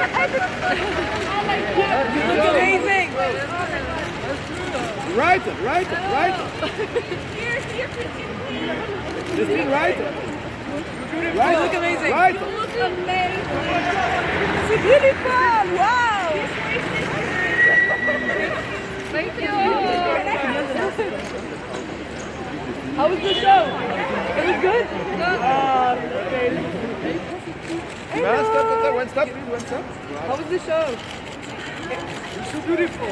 nous. You look amazing. You look amazing. Right, right, right. Justine, right. You look amazing. Right. C'est beautiful. Wow. Thank you. How was the show? It was good. One step, one step, please, one step. how was the show? It's so beautiful.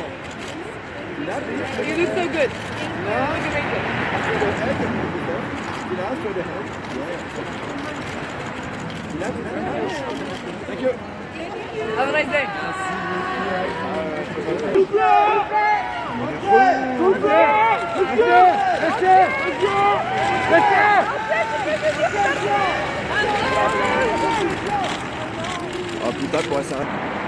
You look so good. You look amazing. Thank you. Have a nice day. Oh pour ça.